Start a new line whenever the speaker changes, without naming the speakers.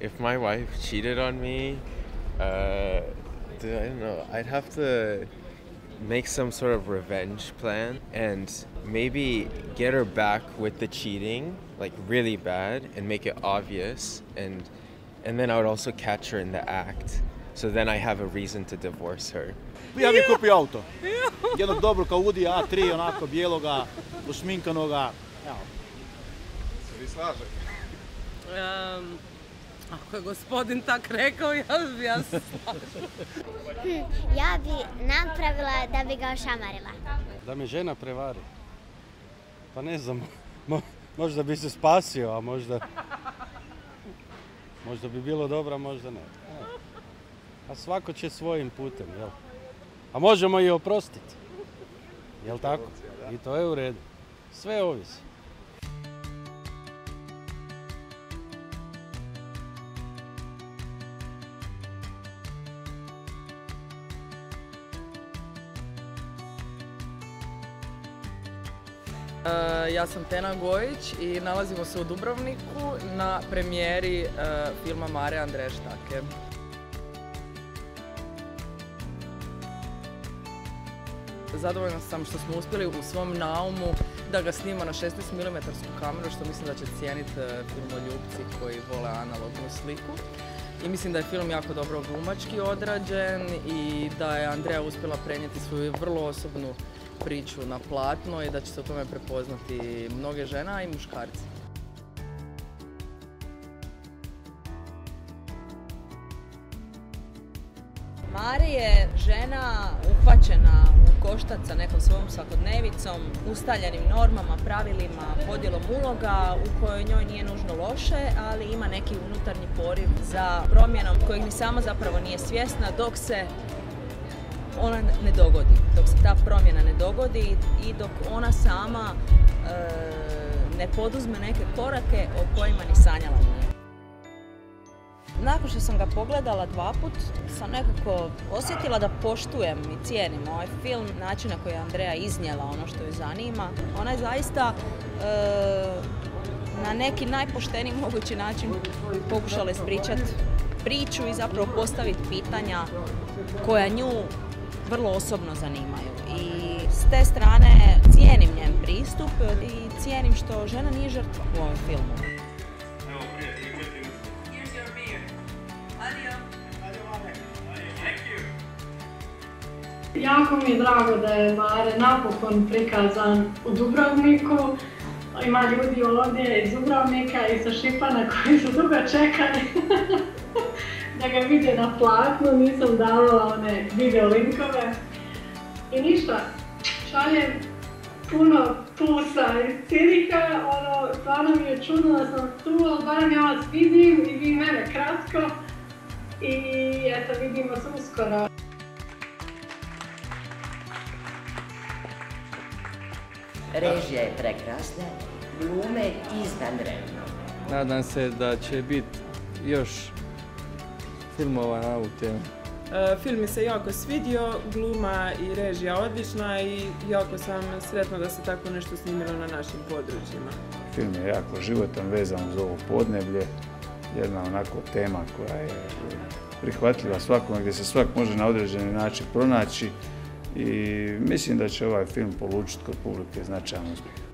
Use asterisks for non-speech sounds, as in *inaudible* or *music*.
if my wife cheated on me, uh, dude, I don't know. I'd have to make some sort of revenge plan and maybe get her back with the cheating, like really bad, and make it obvious. And and then I would also catch her in the act. So then I have a reason to divorce her.
Ja bih kupio auto. *laughs* Jednog dobrog Audi A3, onako bijeloga, usminkanoga. Evo.
Se vi slažete?
Em, ako je gospodin tak rekao, ja, ja se slažem. *laughs*
Hm, ja bi napravila da bi ga ošamarila.
Da me žena prevari. Pa ne znam, mo- možda bi se spasio, a možda... Možda bi bilo dobro, a možda ne. A svako će svojim putem, jel? A možemo i oprostiti. Jel tako? I to je u redu. Sve ovisi.
Ja sam Tena Gojić i nalazimo se u Dubrovniku na premijeri e, filma Mare Andreje Štake. Zadovoljna sam što smo uspjeli u svom naumu da ga snima na 16 mm kameru što mislim da će cijeniti filmoljubci koji vole analognu sliku. I mislim da je film jako dobro glumački odrađen i da je Andreja uspjela prenijeti svoju vrlo osobnu priču na platno i da će se u tome prepoznati mnoge žene, a i muškarci.
Mari je žena uhvaćena u koštac sa nekom svojom svakodnevicom, ustaljenim normama, pravilima, podjelom uloga u kojoj njoj nije nužno loše, ali ima neki unutarnji poriv za promjenom kojeg ni sama zapravo nije svjesna dok se ona ne dogodi, dok se ta promjena ne dogodi i dok ona sama e, ne poduzme neke korake o kojima ni sanjala nije. Nakon što sam ga pogledala dva put, sam nekako osjetila da poštujem i cijenim ovaj film, način na koji je Andreja iznijela ono što ju zanima. Ona je zaista e, na neki najpošteniji mogući način pokušala ispričati priču i zapravo postaviti pitanja koja nju vrlo osobno zanimaju. I s te strane cijenim njen pristup i cijenim što žena nije žrtva u ovom filmu.
Jako mi je drago da je Mare napokon prikazan u Dubrovniku. Ima ljudi ovdje iz Dubrovnika i sa Šipana koji su dugo čekali *laughs* da ga vide na platnu. Nisam davala one video linkove. I ništa, šaljem puno plusa iz Cirika. Ono, stvarno mi je čudno da sam tu, ali barem ja vas vidim i vi mene kratko. I eto, vidimo se uskoro.
Režija je prekrasna, glume izvanredno.
Nadam se da će biti još filmova na ovu temu.
E, Film mi se jako svidio, gluma i režija odlična i jako sam sretna da se tako nešto snimilo na našim područjima.
Film je jako životan, vezan uz ovo podneblje. Jedna onako tema koja je prihvatljiva svakome, gdje se svak može na određeni način pronaći i mislim da će ovaj film polučiti kod publike značajan uspjeh.